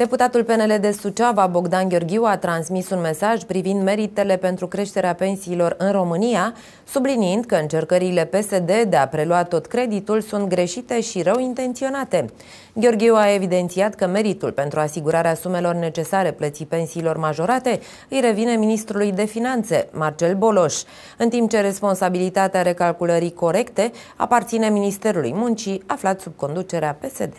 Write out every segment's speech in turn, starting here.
Deputatul PNL de Suceava, Bogdan Gheorghiu, a transmis un mesaj privind meritele pentru creșterea pensiilor în România, subliniind că încercările PSD de a prelua tot creditul sunt greșite și rău intenționate. Gheorghiu a evidențiat că meritul pentru asigurarea sumelor necesare plății pensiilor majorate îi revine ministrului de finanțe, Marcel Boloș, în timp ce responsabilitatea recalculării corecte aparține Ministerului Muncii, aflat sub conducerea PSD.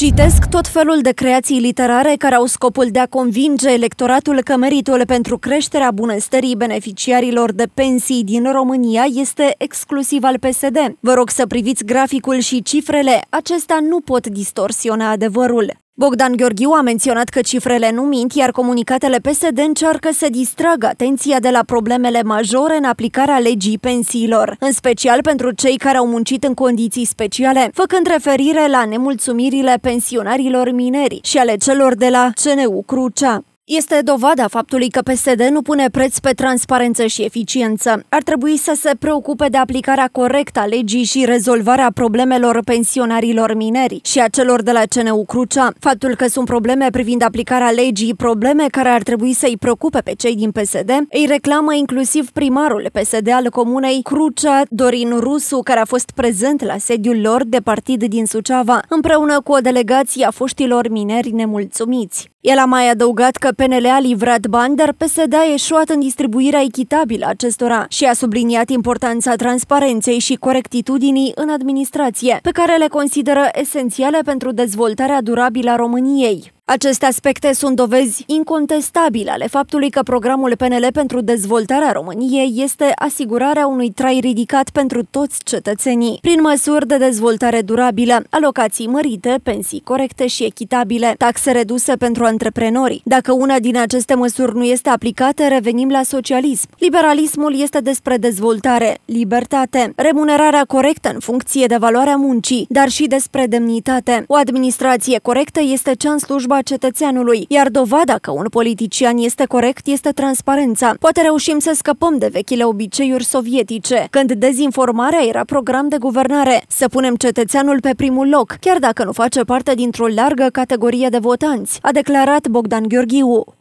Citesc tot felul de creații literare care au scopul de a convinge electoratul că meritul pentru creșterea bunăstării beneficiarilor de pensii din România este exclusiv al PSD. Vă rog să priviți graficul și cifrele, acestea nu pot distorsiona adevărul. Bogdan Gheorghiu a menționat că cifrele nu mint, iar comunicatele PSD încearcă să distragă atenția de la problemele majore în aplicarea legii pensiilor, în special pentru cei care au muncit în condiții speciale, făcând referire la nemulțumirile pensionarilor mineri și ale celor de la CNU Crucea. Este dovada faptului că PSD nu pune preț pe transparență și eficiență. Ar trebui să se preocupe de aplicarea corectă a legii și rezolvarea problemelor pensionarilor mineri și a celor de la CNU Crucea. Faptul că sunt probleme privind aplicarea legii, probleme care ar trebui să-i preocupe pe cei din PSD, îi reclamă inclusiv primarul PSD al comunei Crucea, Dorin Rusu, care a fost prezent la sediul lor de partid din Suceava, împreună cu o delegație a foștilor mineri nemulțumiți. El a mai adăugat că PNL a livrat bani, dar PSD a eșuat în distribuirea echitabilă acestora și a subliniat importanța transparenței și corectitudinii în administrație, pe care le consideră esențiale pentru dezvoltarea durabilă a României. Aceste aspecte sunt dovezi incontestabile ale faptului că programul PNL pentru dezvoltarea României este asigurarea unui trai ridicat pentru toți cetățenii, prin măsuri de dezvoltare durabilă, alocații mărite, pensii corecte și echitabile, taxe reduse pentru antreprenori. Dacă una din aceste măsuri nu este aplicată, revenim la socialism. Liberalismul este despre dezvoltare, libertate, remunerarea corectă în funcție de valoarea muncii, dar și despre demnitate. O administrație corectă este cea în slujba cetățeanului, iar dovada că un politician este corect este transparența. Poate reușim să scăpăm de vechile obiceiuri sovietice, când dezinformarea era program de guvernare. Să punem cetățeanul pe primul loc, chiar dacă nu face parte dintr-o largă categorie de votanți, a declarat Bogdan Gheorghiu.